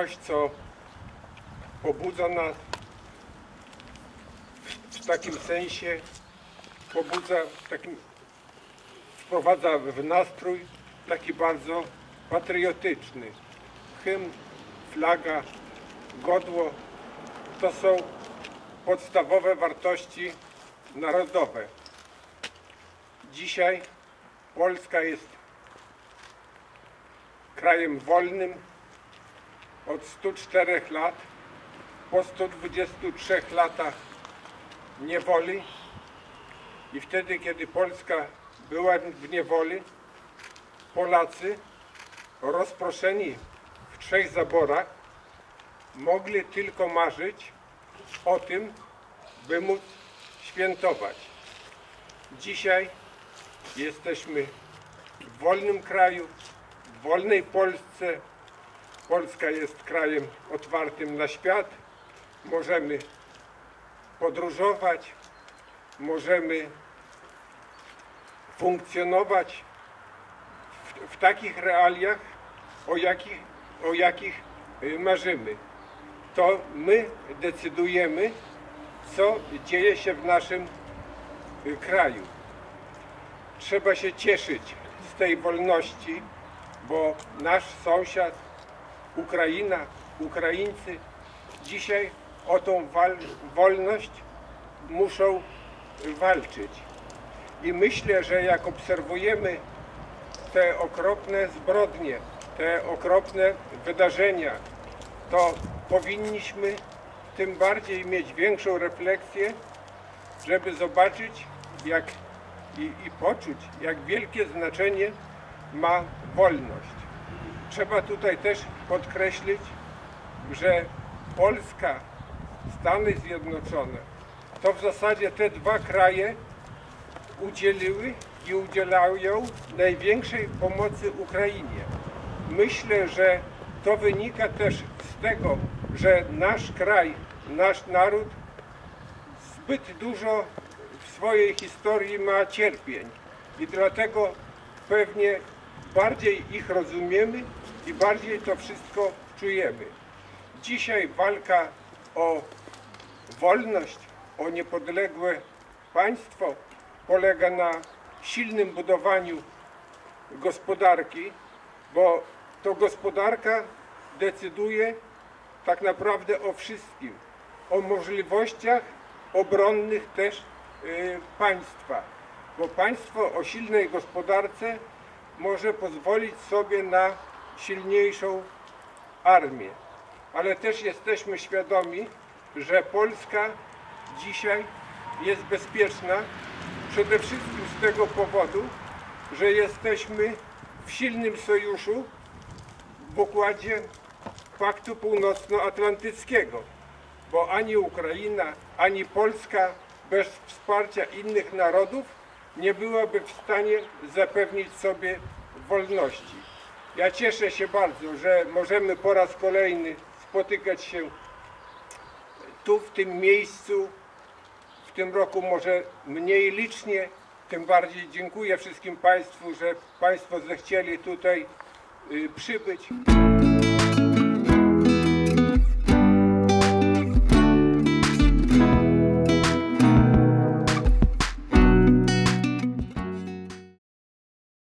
coś, co pobudza nas w, takim sensie, pobudza, takim, wprowadza w nastrój taki bardzo patriotyczny. Hymn, flaga, godło to są podstawowe wartości narodowe. Dzisiaj Polska jest krajem wolnym od 104 lat po 123 latach niewoli i wtedy, kiedy Polska była w niewoli, Polacy rozproszeni w trzech zaborach mogli tylko marzyć o tym, by móc świętować. Dzisiaj jesteśmy w wolnym kraju, w wolnej Polsce. Polska jest krajem otwartym na świat. Możemy podróżować, możemy funkcjonować w, w takich realiach, o jakich, o jakich y, marzymy. To my decydujemy, co dzieje się w naszym y, kraju. Trzeba się cieszyć z tej wolności, bo nasz sąsiad, Ukraina, Ukraińcy dzisiaj o tą wolność muszą walczyć. I myślę, że jak obserwujemy te okropne zbrodnie, te okropne wydarzenia, to powinniśmy tym bardziej mieć większą refleksję, żeby zobaczyć jak i, i poczuć, jak wielkie znaczenie ma wolność. Trzeba tutaj też podkreślić, że Polska, Stany Zjednoczone to w zasadzie te dwa kraje udzieliły i udzielają największej pomocy Ukrainie. Myślę, że to wynika też z tego, że nasz kraj, nasz naród zbyt dużo w swojej historii ma cierpień i dlatego pewnie bardziej ich rozumiemy i bardziej to wszystko czujemy. Dzisiaj walka o wolność, o niepodległe państwo polega na silnym budowaniu gospodarki, bo to gospodarka decyduje tak naprawdę o wszystkim, o możliwościach obronnych też y, państwa, bo państwo o silnej gospodarce może pozwolić sobie na silniejszą armię. Ale też jesteśmy świadomi, że Polska dzisiaj jest bezpieczna przede wszystkim z tego powodu, że jesteśmy w silnym sojuszu w układzie Paktu Północnoatlantyckiego, bo ani Ukraina, ani Polska bez wsparcia innych narodów nie byłaby w stanie zapewnić sobie wolności. Ja cieszę się bardzo, że możemy po raz kolejny spotykać się tu, w tym miejscu, w tym roku może mniej licznie, tym bardziej dziękuję wszystkim Państwu, że Państwo zechcieli tutaj y, przybyć.